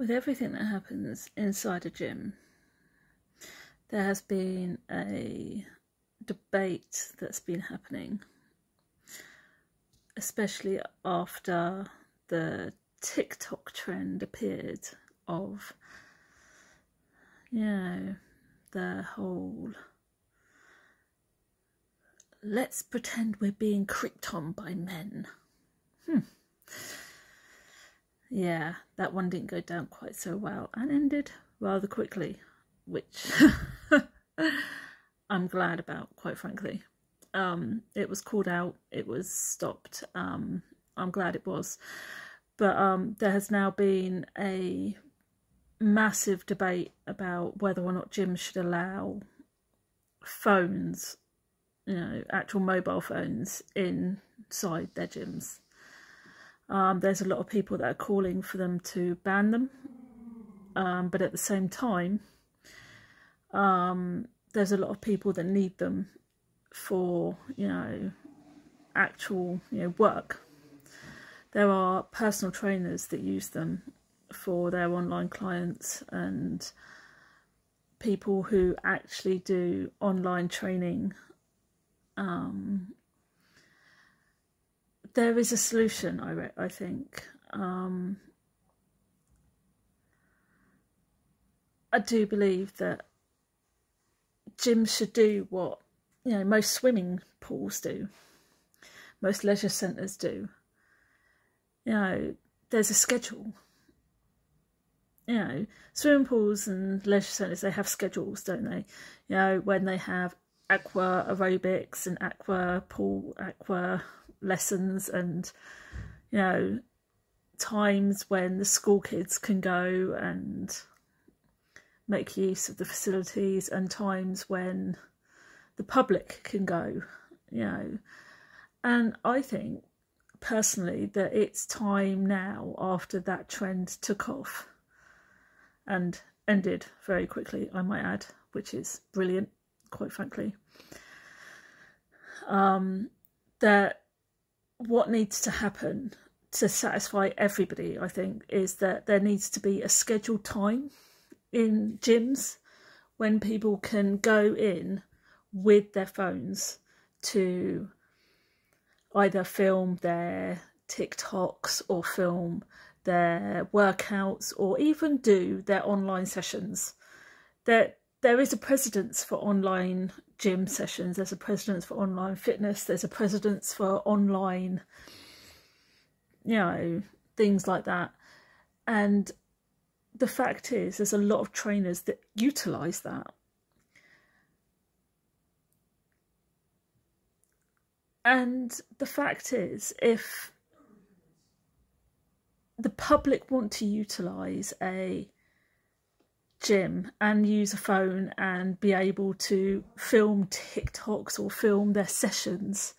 with everything that happens inside a gym, there has been a debate that's been happening, especially after the TikTok trend appeared of, you know, the whole let's pretend we're being creeped on by men. Hmm. Yeah, that one didn't go down quite so well and ended rather quickly, which I'm glad about, quite frankly. Um, it was called out, it was stopped. Um, I'm glad it was. But um, there has now been a massive debate about whether or not gyms should allow phones, you know, actual mobile phones inside their gyms. Um, there's a lot of people that are calling for them to ban them, um, but at the same time, um, there's a lot of people that need them for you know actual you know work. There are personal trainers that use them for their online clients and people who actually do online training um, there is a solution. I I think. Um, I do believe that gyms should do what you know most swimming pools do, most leisure centres do. You know, there's a schedule. You know, swimming pools and leisure centres they have schedules, don't they? You know, when they have aqua aerobics and aqua pool, aqua lessons and you know times when the school kids can go and make use of the facilities and times when the public can go you know. And i think personally that it's time now after that trend took off and ended very quickly i might add which is brilliant quite frankly. Um that what needs to happen to satisfy everybody, I think, is that there needs to be a scheduled time in gyms when people can go in with their phones to either film their TikToks or film their workouts or even do their online sessions. There, there is a precedence for online gym sessions, there's a precedence for online fitness, there's a precedence for online, you know, things like that. And the fact is, there's a lot of trainers that utilize that. And the fact is, if the public want to utilize a gym and use a phone and be able to film TikToks or film their sessions,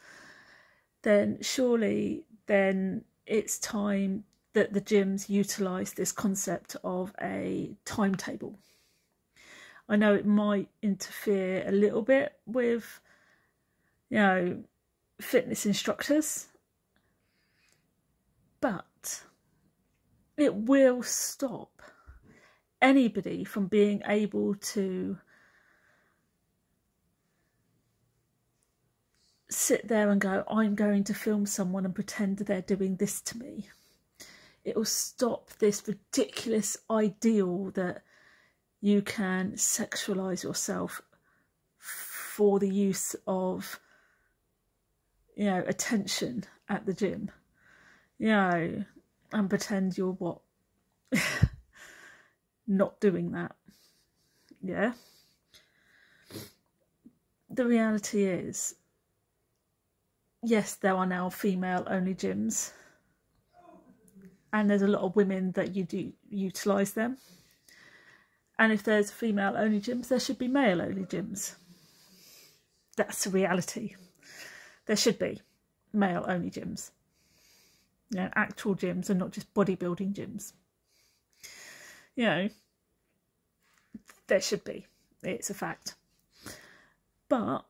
then surely then it's time that the gyms utilize this concept of a timetable. I know it might interfere a little bit with, you know, fitness instructors, but it will stop anybody from being able to sit there and go, I'm going to film someone and pretend they're doing this to me. It will stop this ridiculous ideal that you can sexualize yourself for the use of, you know, attention at the gym. You know, and pretend you're what? not doing that. Yeah. The reality is, yes, there are now female only gyms, and there's a lot of women that you do utilize them. And if there's female only gyms, there should be male only gyms. That's the reality. There should be male only gyms. You know, actual gyms and not just bodybuilding gyms you know, there should be. It's a fact. But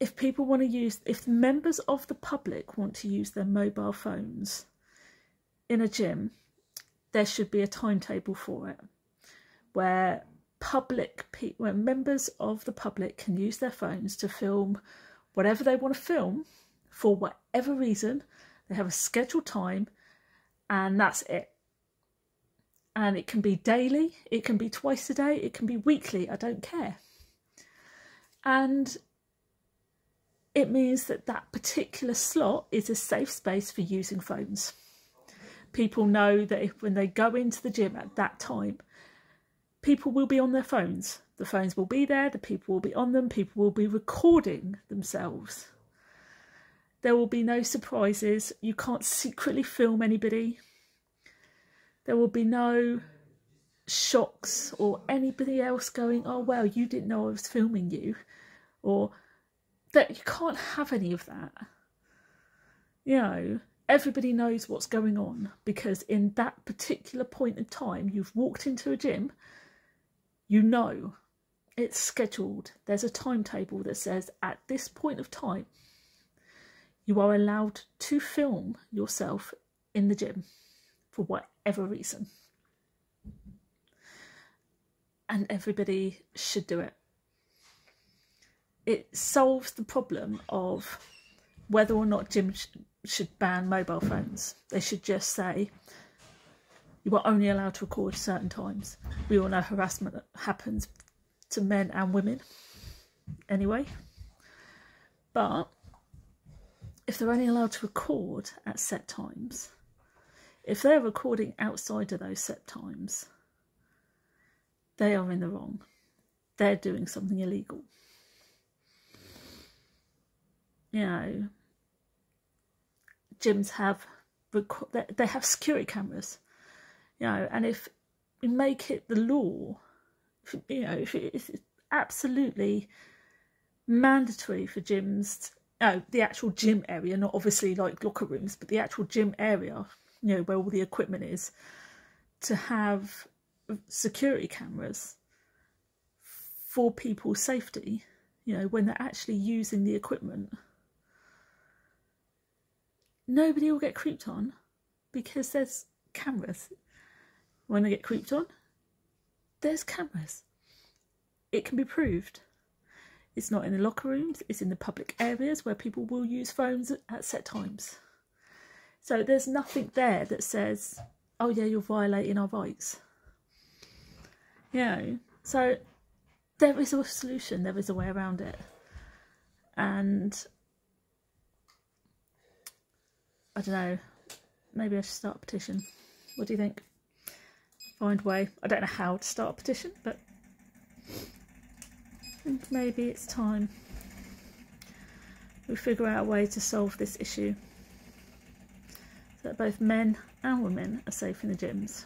if people want to use, if members of the public want to use their mobile phones in a gym, there should be a timetable for it where public pe- where members of the public can use their phones to film whatever they want to film for whatever reason. They have a scheduled time and that's it. And it can be daily, it can be twice a day, it can be weekly, I don't care. And it means that that particular slot is a safe space for using phones. People know that if, when they go into the gym at that time, people will be on their phones. The phones will be there, the people will be on them, people will be recording themselves. There will be no surprises. You can't secretly film anybody. There will be no shocks or anybody else going, oh, well, you didn't know I was filming you. Or that you can't have any of that. You know, everybody knows what's going on because in that particular point in time, you've walked into a gym you know it's scheduled. There's a timetable that says at this point of time, you are allowed to film yourself in the gym for whatever reason. And everybody should do it. It solves the problem of whether or not gyms should ban mobile phones. They should just say, you are only allowed to record certain times. We all know harassment happens to men and women anyway. But if they're only allowed to record at set times, if they're recording outside of those set times, they are in the wrong. They're doing something illegal. You know, gyms have they have security cameras you know, and if we make it the law, you know, if it's absolutely mandatory for gyms, no, the actual gym area, not obviously like locker rooms, but the actual gym area, you know, where all the equipment is, to have security cameras for people's safety, you know, when they're actually using the equipment. Nobody will get creeped on because there's cameras when they get creeped on, there's cameras. It can be proved. It's not in the locker rooms, it's in the public areas where people will use phones at set times. So there's nothing there that says, oh yeah, you're violating our rights. You know, so there is a solution, there is a way around it. And I don't know, maybe I should start a petition. What do you think? find a way. I don't know how to start a petition, but maybe it's time we figure out a way to solve this issue that both men and women are safe in the gyms.